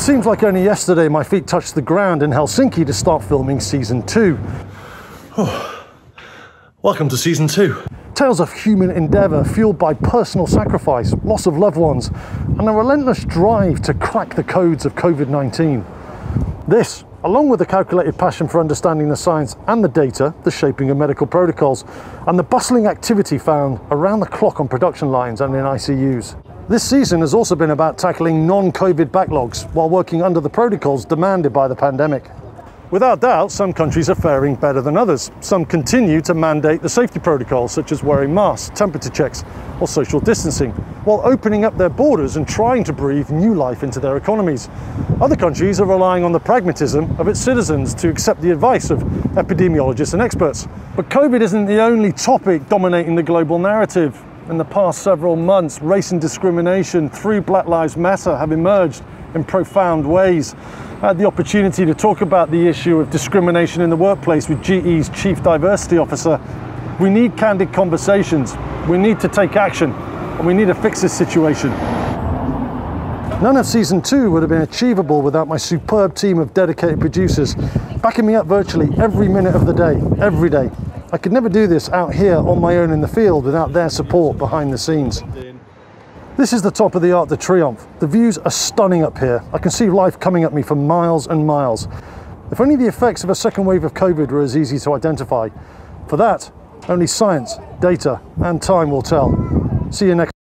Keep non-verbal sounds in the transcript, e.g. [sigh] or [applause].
It seems like only yesterday my feet touched the ground in Helsinki to start filming season two. Oh, [sighs] Welcome to season two. Tales of human endeavour fueled by personal sacrifice, loss of loved ones, and a relentless drive to crack the codes of COVID 19. This, along with a calculated passion for understanding the science and the data, the shaping of medical protocols, and the bustling activity found around the clock on production lines and in ICUs. This season has also been about tackling non COVID backlogs while working under the protocols demanded by the pandemic. Without doubt, some countries are faring better than others. Some continue to mandate the safety protocols, such as wearing masks, temperature checks, or social distancing, while opening up their borders and trying to breathe new life into their economies. Other countries are relying on the pragmatism of its citizens to accept the advice of epidemiologists and experts. But COVID isn't the only topic dominating the global narrative. In the past several months, race and discrimination through Black Lives Matter have emerged in profound ways. I had the opportunity to talk about the issue of discrimination in the workplace with GE's Chief Diversity Officer. We need candid conversations, we need to take action, and we need to fix this situation. None of season two would have been achievable without my superb team of dedicated producers backing me up virtually every minute of the day, every day. I could never do this out here on my own in the field without their support behind the scenes. This is the top of the Arc de Triomphe. The views are stunning up here. I can see life coming at me for miles and miles. If only the effects of a second wave of COVID were as easy to identify. For that, only science, data, and time will tell. See you next